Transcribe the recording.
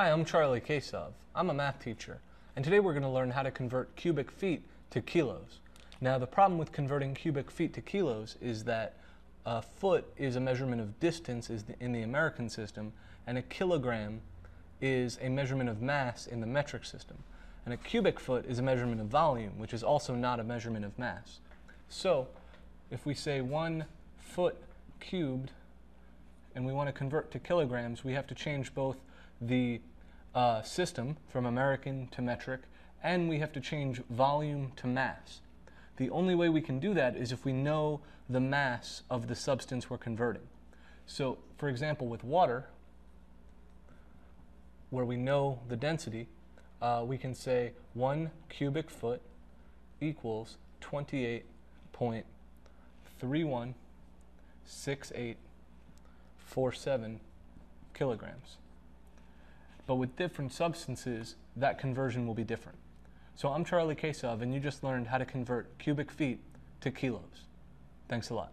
Hi, I'm Charlie Kasov. I'm a math teacher, and today we're going to learn how to convert cubic feet to kilos. Now, the problem with converting cubic feet to kilos is that a foot is a measurement of distance in the American system, and a kilogram is a measurement of mass in the metric system. And a cubic foot is a measurement of volume, which is also not a measurement of mass. So, if we say one foot cubed and we want to convert to kilograms, we have to change both the uh, system from American to metric, and we have to change volume to mass. The only way we can do that is if we know the mass of the substance we're converting. So, for example, with water, where we know the density, uh, we can say 1 cubic foot equals 28.316847 kilograms. But with different substances, that conversion will be different. So I'm Charlie Kasov, and you just learned how to convert cubic feet to kilos. Thanks a lot.